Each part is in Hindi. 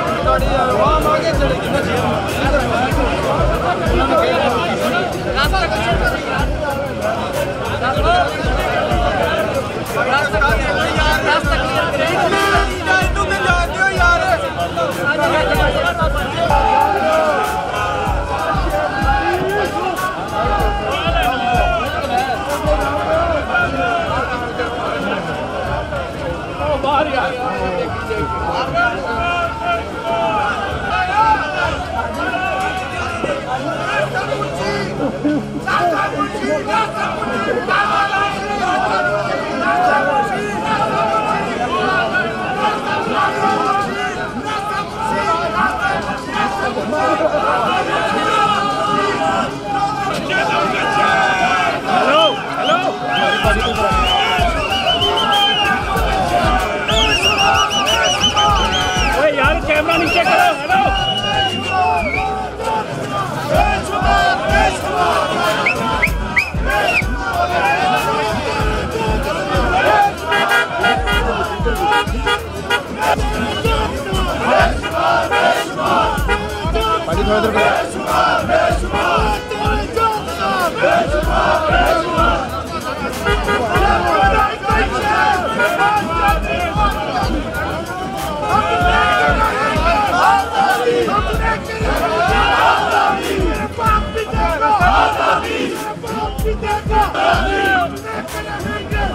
Everybody, uh, 나사물지 나사물지 나사물지 나사물지 कैमरा नीचे करो hello.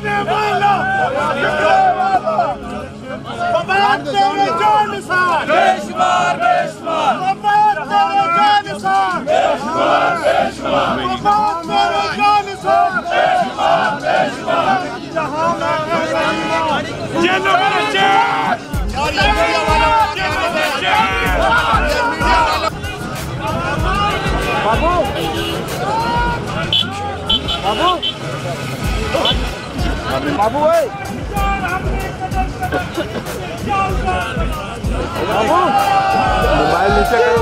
Sinemalı! Sinemalı! Babaat devletini sar! Beş var, beş var! Babaat devletini sar! Beş var, beş var! Babaat devletini sar! Beş var, beş var! Cennet olacak! Babu! Babu! बाबू बाबू बाबू। मोबाइल नीचे करो।